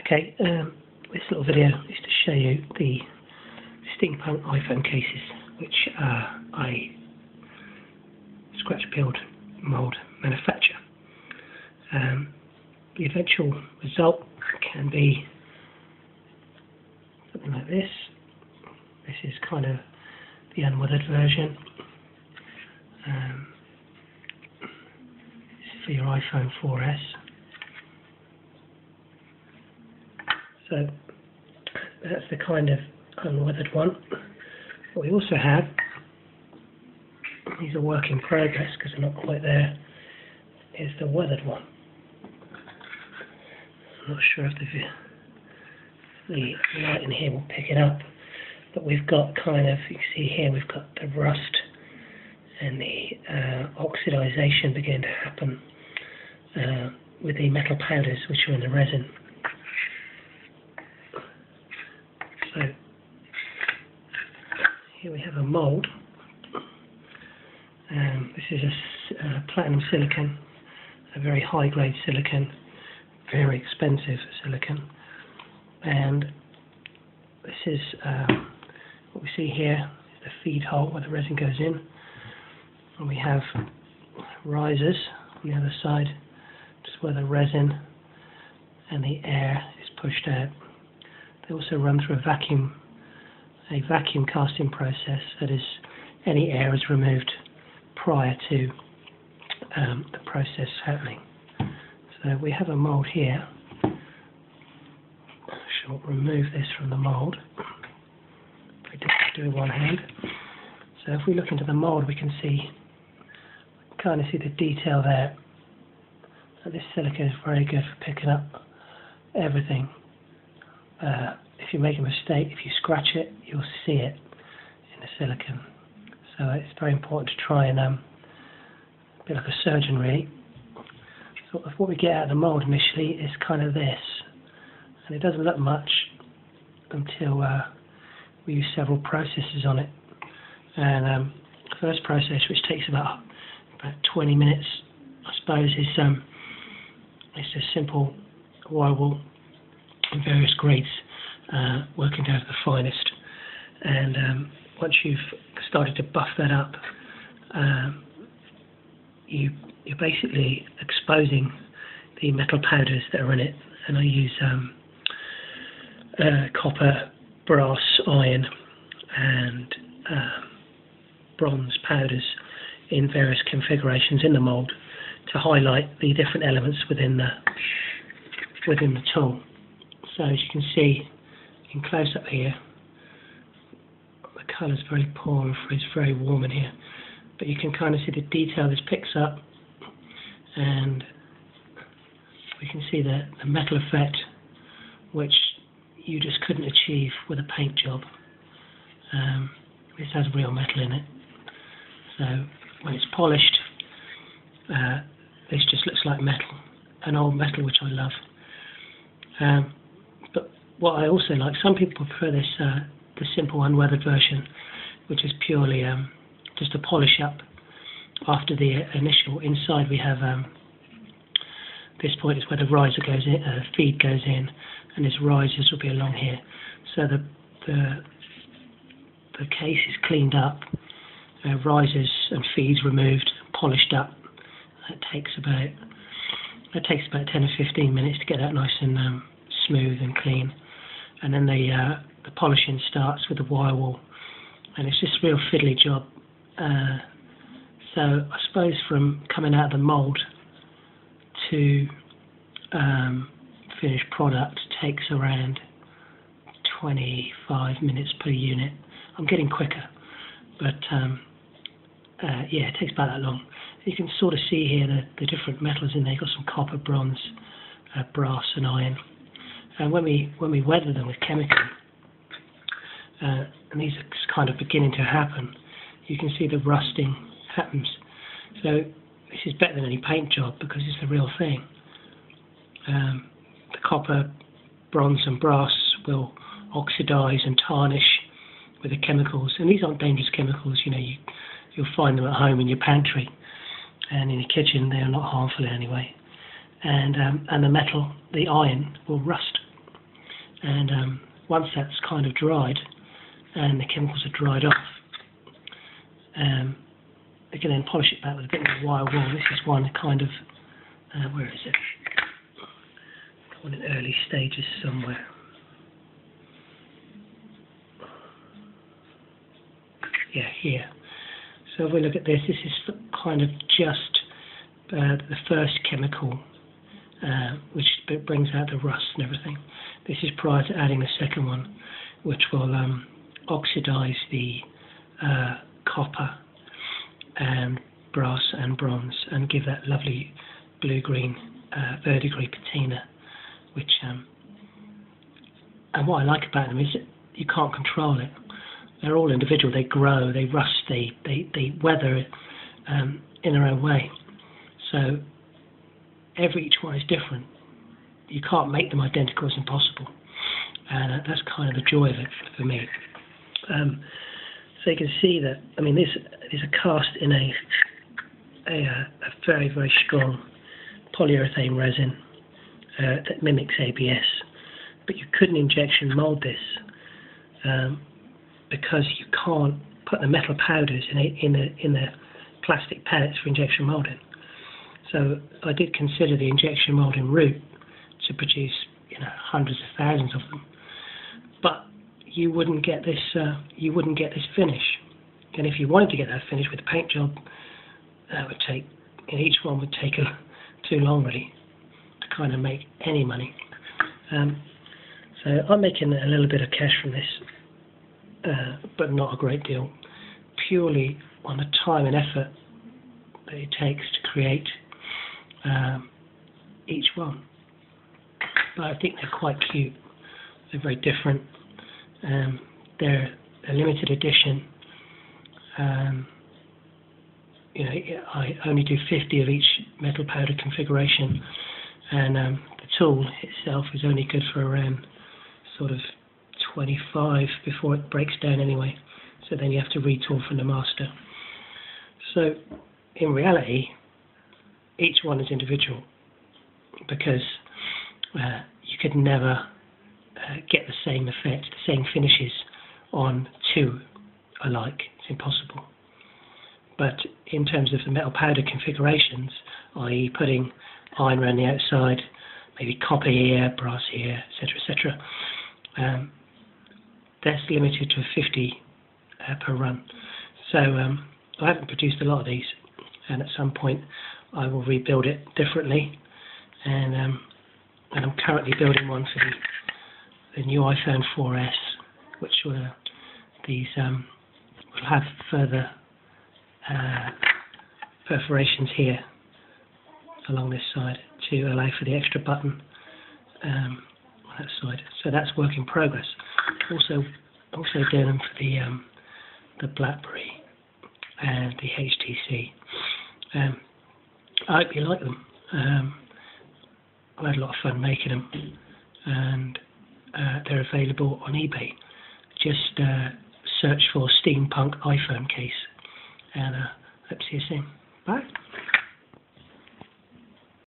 Okay, um, this little video is to show you the steampunk iPhone cases which uh, I scratch build mould manufacture. Um, the eventual result can be something like this. This is kind of the unweathered version. Um, this is for your iPhone 4S. So that's the kind of unweathered one. What we also have, these are work in progress because they're not quite there, is the weathered one. I'm not sure if the, the light in here will pick it up, but we've got kind of, you see here, we've got the rust and the uh, oxidization beginning to happen uh, with the metal powders which are in the resin. So here we have a mold. Um, this is a uh, platinum silicon, a very high grade silicon, very expensive silicon. And this is um, what we see here, the feed hole where the resin goes in. And we have risers on the other side, just where the resin and the air is pushed out. They also run through a vacuum, a vacuum casting process. That is, any air is removed prior to um, the process happening. So we have a mould here. I shall remove this from the mould. We do it one hand. So if we look into the mould, we can see, kind of see the detail there. So this silica is very good for picking up everything uh, if you make a mistake, if you scratch it, you'll see it in the silicon. So it's very important to try and um, be like a surgeon really. So what we get out of the mould initially is kind of this, and it doesn't look much until uh, we use several processes on it. And um, the first process, which takes about about 20 minutes, I suppose, is um, it's a simple wire wool in various grades, uh, working down to the finest. And um, once you've started to buff that up, um, you, you're basically exposing the metal powders that are in it. And I use um, uh, copper, brass, iron, and um, bronze powders in various configurations in the mould to highlight the different elements within the within the tool. So as you can see in close up here, the colour is very poor and it's very warm in here. But you can kind of see the detail this picks up and we can see the, the metal effect which you just couldn't achieve with a paint job. Um, this has real metal in it. So when it's polished, uh, this just looks like metal, an old metal which I love. Um, what I also like, some people prefer this uh, the simple unweathered version, which is purely um, just a polish up after the initial. Inside we have um, this point is where the riser goes in, uh, feed goes in, and this risers will be along here. So the the the case is cleaned up, uh, risers and feeds removed, polished up. That takes about that takes about 10 or 15 minutes to get that nice and um, smooth and clean and then the uh, the polishing starts with the wire wool, and it's just a real fiddly job. Uh, so I suppose from coming out of the mould to um, finished product takes around 25 minutes per unit. I'm getting quicker, but um, uh, yeah, it takes about that long. You can sort of see here the, the different metals in there. You've got some copper, bronze, uh, brass, and iron. And when we when we weather them with chemical, uh, and these are kind of beginning to happen, you can see the rusting happens. So this is better than any paint job because it's the real thing. Um, the copper, bronze, and brass will oxidize and tarnish with the chemicals, and these aren't dangerous chemicals. You know, you you'll find them at home in your pantry and in the kitchen. They are not harmful in any way. And um, and the metal, the iron, will rust And um, once that's kind of dried and the chemicals are dried off, um, we can then polish it back with a bit more wire wool. This is one kind of, uh, where is it? One in early stages somewhere. Yeah, here. So if we look at this, this is kind of just uh, the first chemical uh, which brings out the rust and everything. This is prior to adding the second one, which will um, oxidize the uh, copper and brass and bronze and give that lovely blue-green uh, verdigris patina, which um, and what I like about them is that you can't control it. They're all individual. They grow, they rust, they they they weather um, in their own way. So every each one is different. You can't make them identical; it's impossible, and uh, that's kind of the joy of it for me. Um, so you can see that. I mean, this is a cast in a a, uh, a very very strong polyurethane resin uh, that mimics ABS, but you couldn't injection mold this um, because you can't put the metal powders in a, in the in the plastic pellets for injection molding. So I did consider the injection molding route to produce you know hundreds of thousands of them, but you wouldn't get this uh, you wouldn't get this finish. And if you wanted to get that finish with a paint job, that would take and each one would take a, too long really to kind of make any money. Um, so I'm making a little bit of cash from this, uh, but not a great deal, purely on the time and effort that it takes to create um, each one. But I think they're quite cute. They're very different. Um, they're a limited edition. Um, you know, I only do 50 of each metal powder configuration, and um, the tool itself is only good for around sort of 25 before it breaks down anyway. So then you have to retool from the master. So in reality, each one is individual because uh, you could never uh, get the same effect, the same finishes on two alike. It's impossible. But in terms of the metal powder configurations, i.e., putting iron around the outside, maybe copper here, brass here, etc., etc., um, that's limited to 50 uh, per run. So um, I haven't produced a lot of these, and at some point I will rebuild it differently. And um, and I'm currently building one for the, the new iPhone 4S, which will uh, these um, will have further uh, perforations here along this side to allow for the extra button um, on that side. So that's work in progress. Also, also doing them for the um, the BlackBerry and the HTC. Um, I hope you like them. Um, I had a lot of fun making them, and uh, they're available on eBay. Just uh, search for steampunk iPhone case, and uh, hope to see you soon. Bye.